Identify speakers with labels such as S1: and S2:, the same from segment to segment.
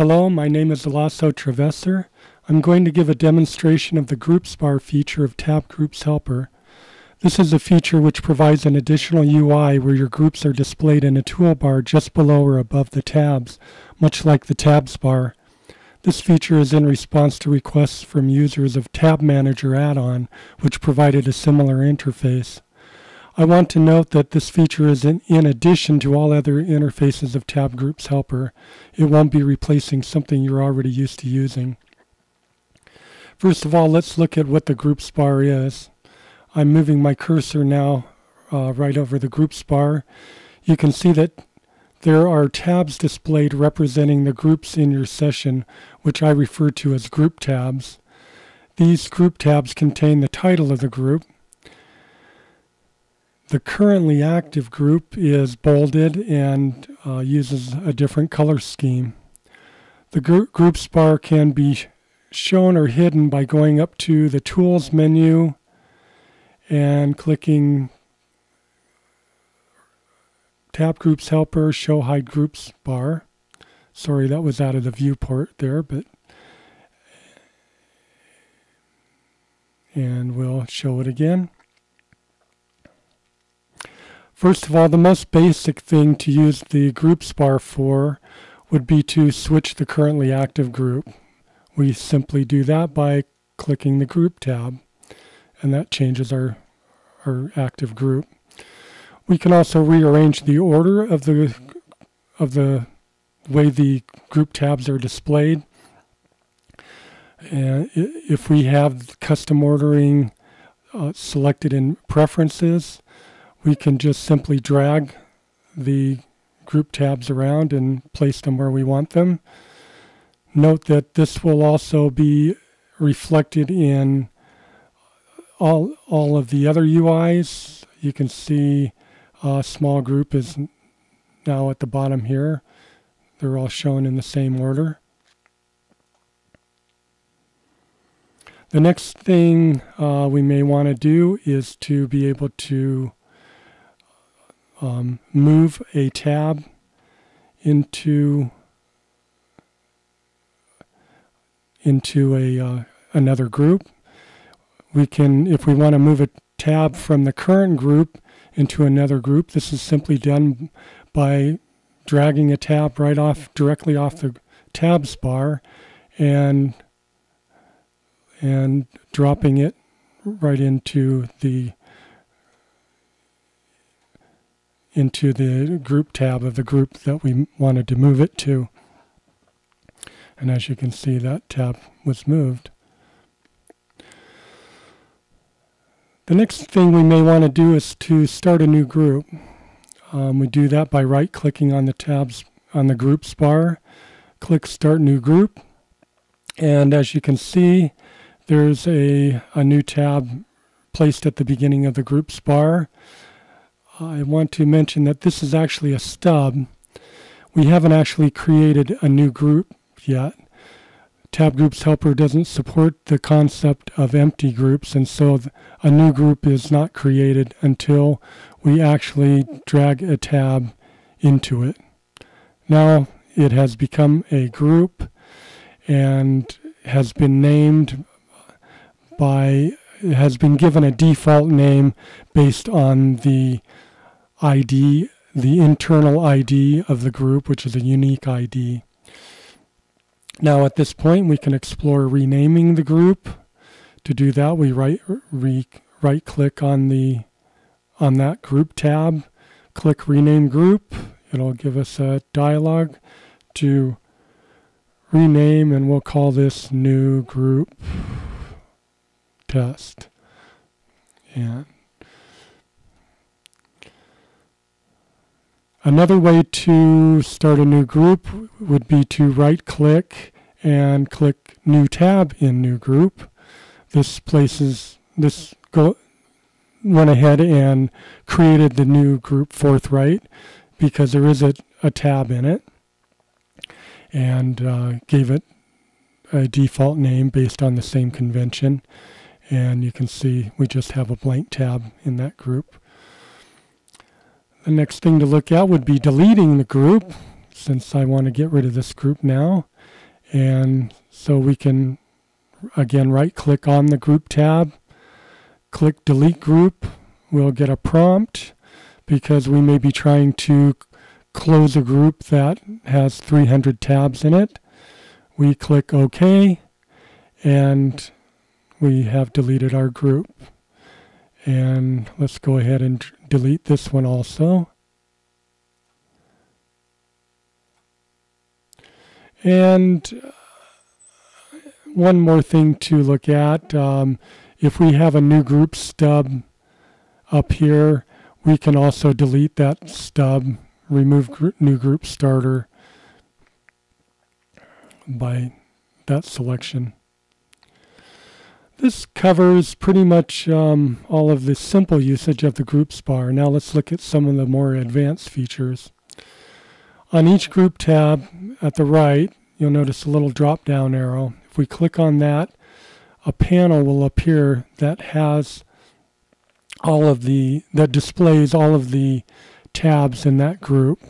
S1: Hello, my name is Allasso Travesser. I'm going to give a demonstration of the Groups bar feature of Tab Groups Helper. This is a feature which provides an additional UI where your groups are displayed in a toolbar just below or above the tabs, much like the Tabs bar. This feature is in response to requests from users of Tab Manager add-on, which provided a similar interface. I want to note that this feature is in, in, addition to all other interfaces of Tab Groups Helper. It won't be replacing something you're already used to using. First of all, let's look at what the Groups bar is. I'm moving my cursor now uh, right over the Groups bar. You can see that there are tabs displayed representing the groups in your session, which I refer to as group tabs. These group tabs contain the title of the group, the currently active group is bolded and uh, uses a different color scheme. The gr groups bar can be shown or hidden by going up to the Tools menu and clicking Tab Groups Helper, Show Hide Groups bar. Sorry, that was out of the viewport there, but and we'll show it again. First of all, the most basic thing to use the groups bar for would be to switch the currently active group. We simply do that by clicking the group tab and that changes our, our active group. We can also rearrange the order of the of the way the group tabs are displayed. And if we have custom ordering uh, selected in preferences, we can just simply drag the group tabs around and place them where we want them. Note that this will also be reflected in all, all of the other UIs. You can see a small group is now at the bottom here. They're all shown in the same order. The next thing uh, we may want to do is to be able to um, move a tab into into a uh, another group. We can, if we want to move a tab from the current group into another group, this is simply done by dragging a tab right off directly off the tabs bar and and dropping it right into the into the group tab of the group that we wanted to move it to. And as you can see, that tab was moved. The next thing we may want to do is to start a new group. Um, we do that by right-clicking on the tabs on the groups bar, click Start New Group, and as you can see, there's a, a new tab placed at the beginning of the groups bar. I want to mention that this is actually a stub. We haven't actually created a new group yet. Tab Groups Helper doesn't support the concept of empty groups, and so a new group is not created until we actually drag a tab into it. Now it has become a group and has been named by has been given a default name based on the ID, the internal ID of the group, which is a unique ID. Now at this point we can explore renaming the group. To do that we right, re, right click on the on that group tab, click rename group. It'll give us a dialog to rename and we'll call this new group test. And Another way to start a new group would be to right click and click new tab in new group. This places this go went ahead and created the new group forthright because there is a, a tab in it and uh, gave it a default name based on the same convention and you can see we just have a blank tab in that group. The next thing to look at would be deleting the group, since I want to get rid of this group now. And so we can, again, right click on the group tab, click delete group. We'll get a prompt because we may be trying to close a group that has 300 tabs in it. We click OK and we have deleted our group. And let's go ahead and delete this one also. And uh, one more thing to look at, um, if we have a new group stub up here, we can also delete that stub, remove gr new group starter by that selection. This covers pretty much um, all of the simple usage of the groups bar. Now let's look at some of the more advanced features. On each group tab at the right, you'll notice a little drop down arrow. If we click on that, a panel will appear that has all of the, that displays all of the tabs in that group.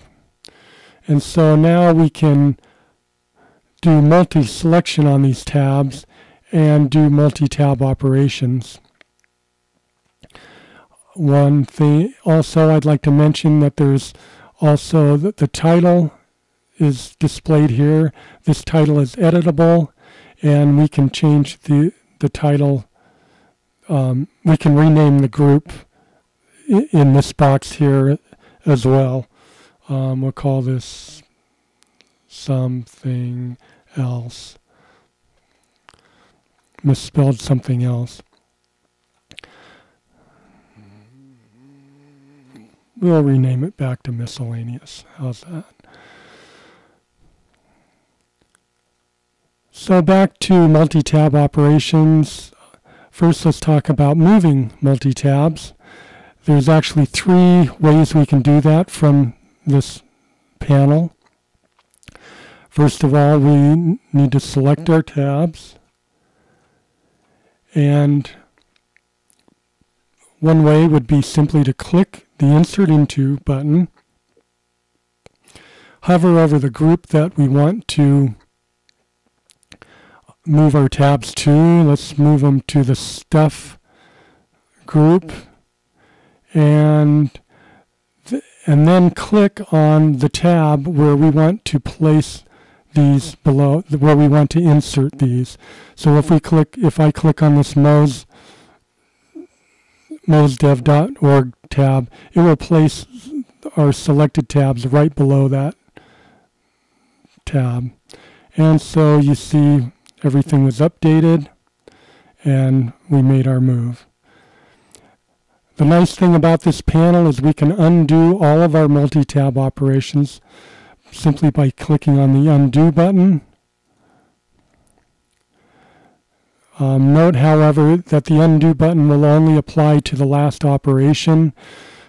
S1: And so now we can do multi-selection on these tabs and do multi-tab operations. One thing also I'd like to mention that there's also the, the title is displayed here. This title is editable and we can change the, the title. Um, we can rename the group in this box here as well. Um, we'll call this something else misspelled something else. We'll rename it back to miscellaneous. How's that? So back to multi-tab operations. First, let's talk about moving multi-tabs. There's actually three ways we can do that from this panel. First of all, we need to select our tabs. And one way would be simply to click the Insert Into button, hover over the group that we want to move our tabs to. Let's move them to the Stuff group, and th and then click on the tab where we want to place these below where we want to insert these. So if we click, if I click on this Mose mozdev.org tab, it will place our selected tabs right below that tab. And so you see everything was updated and we made our move. The nice thing about this panel is we can undo all of our multi-tab operations simply by clicking on the undo button. Um, note, however, that the undo button will only apply to the last operation.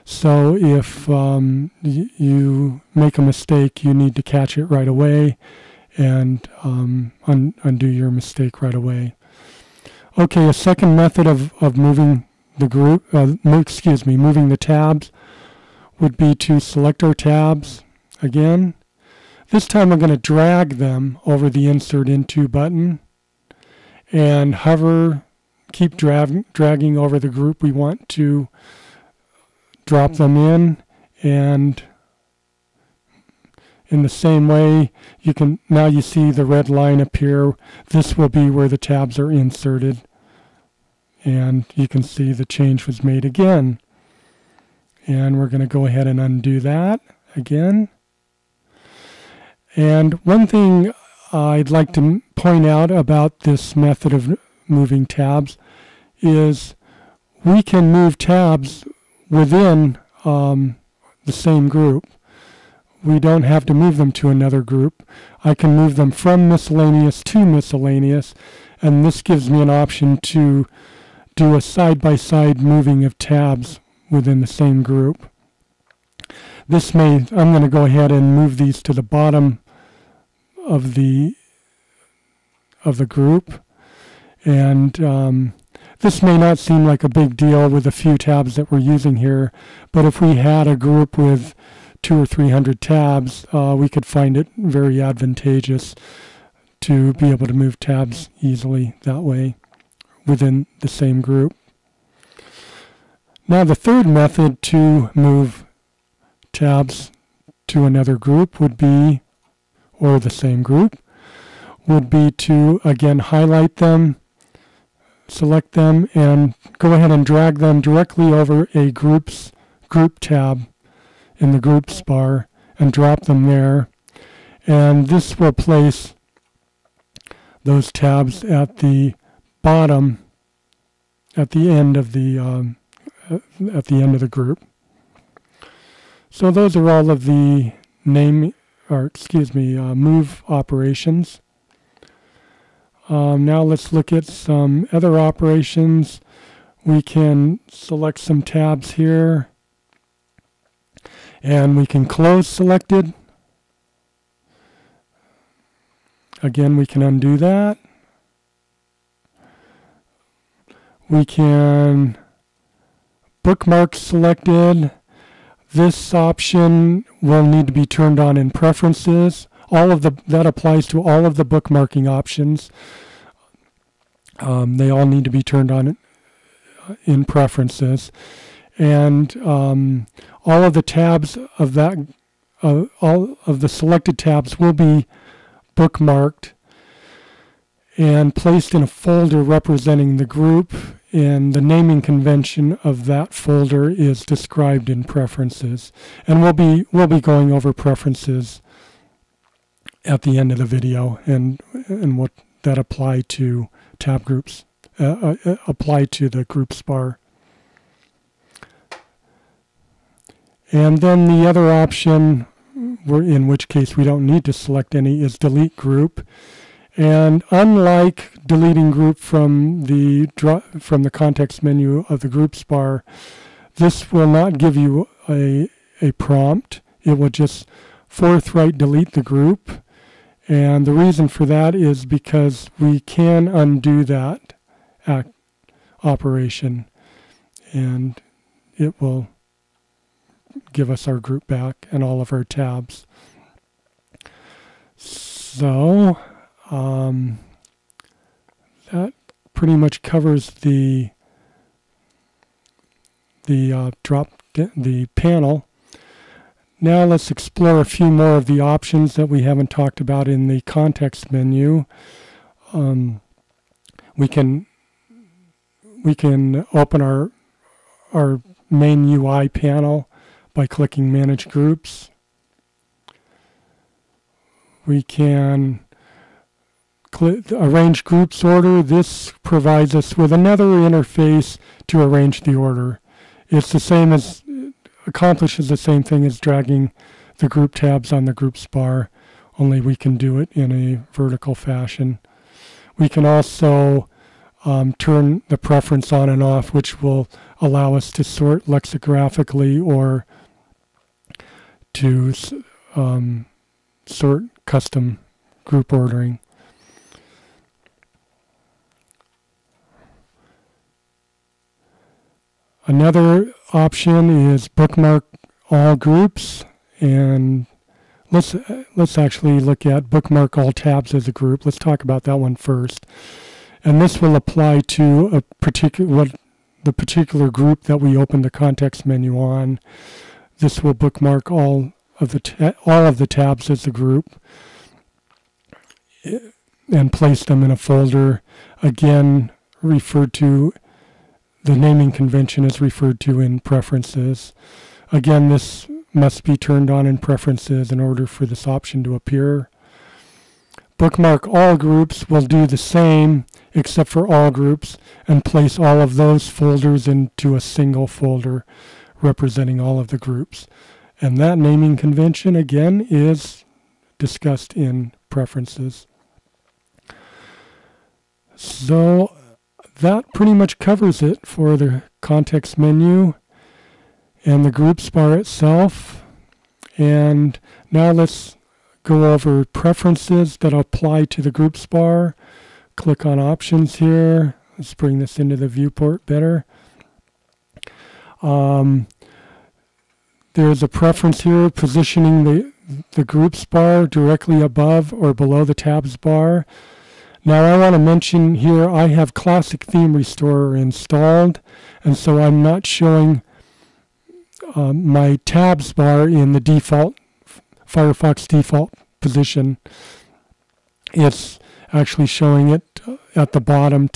S1: So if um, you make a mistake, you need to catch it right away and um, un undo your mistake right away. Okay, a second method of, of moving the group, uh, excuse me, moving the tabs would be to select our tabs again this time we're going to drag them over the Insert Into button and hover, keep dra dragging over the group we want to drop them in. And in the same way you can now you see the red line appear. This will be where the tabs are inserted. And you can see the change was made again. And we're going to go ahead and undo that again and one thing I'd like to point out about this method of moving tabs is we can move tabs within um, the same group. We don't have to move them to another group. I can move them from miscellaneous to miscellaneous, and this gives me an option to do a side-by-side -side moving of tabs within the same group. This may, I'm going to go ahead and move these to the bottom of the of the group. And um, this may not seem like a big deal with a few tabs that we're using here, but if we had a group with two or three hundred tabs, uh, we could find it very advantageous to be able to move tabs easily that way within the same group. Now the third method to move tabs to another group would be, or the same group, would be to again highlight them, select them, and go ahead and drag them directly over a groups group tab in the groups bar and drop them there. And this will place those tabs at the bottom at the end of the um, at the end of the group. So those are all of the name or excuse me uh, move operations. Um, now let's look at some other operations. We can select some tabs here and we can close selected. Again, we can undo that. We can bookmark selected. This option will need to be turned on in preferences. All of the that applies to all of the bookmarking options. Um, they all need to be turned on in preferences, and um, all of the tabs of that, uh, all of the selected tabs will be bookmarked and placed in a folder representing the group and the naming convention of that folder is described in preferences. And we'll be we'll be going over preferences at the end of the video and and what that apply to tab groups uh, uh, uh apply to the groups bar. And then the other option in which case we don't need to select any is delete group and unlike deleting group from the from the context menu of the groups bar, this will not give you a, a prompt. It will just forthright delete the group. And the reason for that is because we can undo that operation and it will give us our group back and all of our tabs. So um, that pretty much covers the the uh, drop the panel. Now let's explore a few more of the options that we haven't talked about in the context menu. Um, we can we can open our our main UI panel by clicking Manage Groups. We can arrange groups order, this provides us with another interface to arrange the order. It's the same as, accomplishes the same thing as dragging the group tabs on the groups bar, only we can do it in a vertical fashion. We can also um, turn the preference on and off, which will allow us to sort lexicographically or to um, sort custom group ordering. Another option is bookmark all groups and let's let's actually look at bookmark all tabs as a group. Let's talk about that one first. And this will apply to a particular what the particular group that we open the context menu on. This will bookmark all of the all of the tabs as a group eh, and place them in a folder again referred to the naming convention is referred to in preferences. Again, this must be turned on in preferences in order for this option to appear. Bookmark all groups will do the same except for all groups and place all of those folders into a single folder representing all of the groups. And that naming convention again is discussed in preferences. So that pretty much covers it for the context menu and the groups bar itself. And now let's go over preferences that apply to the groups bar. Click on options here. Let's bring this into the viewport better. Um, there's a preference here positioning the the groups bar directly above or below the tabs bar. Now I want to mention here I have Classic Theme Restorer installed and so I'm not showing um, my tabs bar in the default Firefox default position. It's actually showing it at the bottom,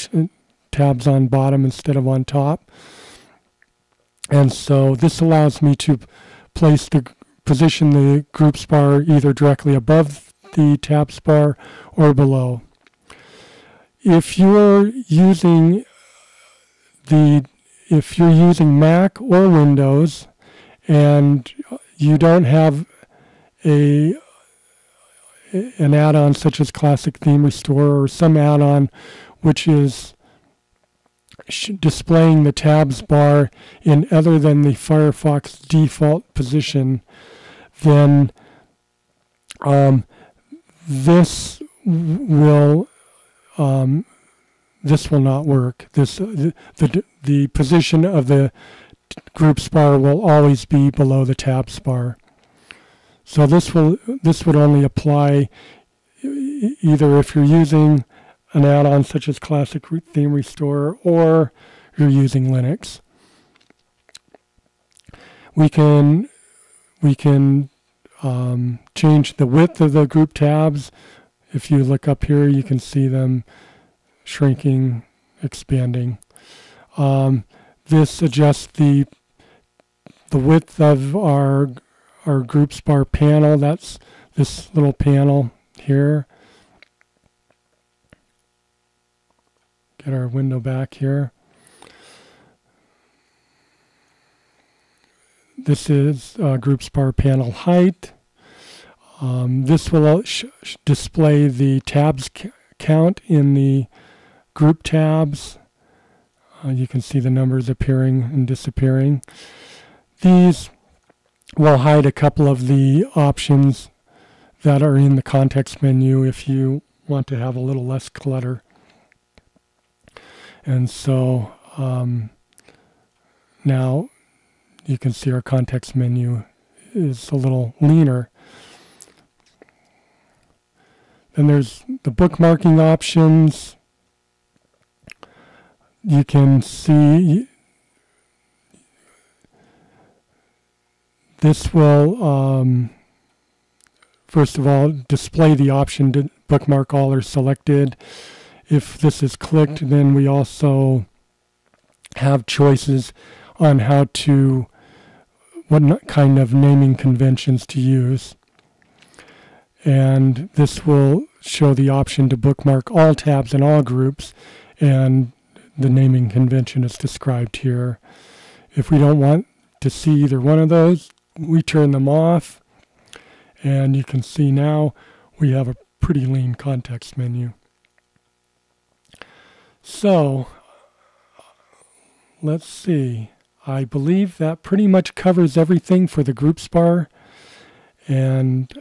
S1: tabs on bottom instead of on top. And so this allows me to place the position the groups bar either directly above the tabs bar or below. If you're using the if you're using Mac or Windows and you don't have a an add-on such as Classic Theme Restore or some add-on which is displaying the tabs bar in other than the Firefox default position, then um, this will um, this will not work. This the, the the position of the group bar will always be below the tabs bar. So this will this would only apply either if you're using an add-on such as Classic root Theme Restore or you're using Linux. We can we can um, change the width of the group tabs. If you look up here, you can see them shrinking, expanding. Um, this adjusts the the width of our our groups bar panel. That's this little panel here. Get our window back here. This is uh, groups bar panel height. Um, this will display the tabs count in the group tabs. Uh, you can see the numbers appearing and disappearing. These will hide a couple of the options that are in the context menu if you want to have a little less clutter. And so um, now you can see our context menu is a little leaner. Then there's the bookmarking options. You can see this will, um, first of all, display the option to bookmark all are selected. If this is clicked, then we also have choices on how to, what kind of naming conventions to use. And this will show the option to bookmark all tabs in all groups, and the naming convention is described here. If we don't want to see either one of those, we turn them off, and you can see now we have a pretty lean context menu. So, let's see. I believe that pretty much covers everything for the groups bar. And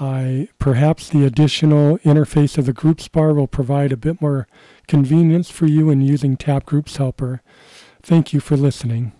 S1: I perhaps the additional interface of the groups bar will provide a bit more convenience for you in using Tab Groups Helper. Thank you for listening.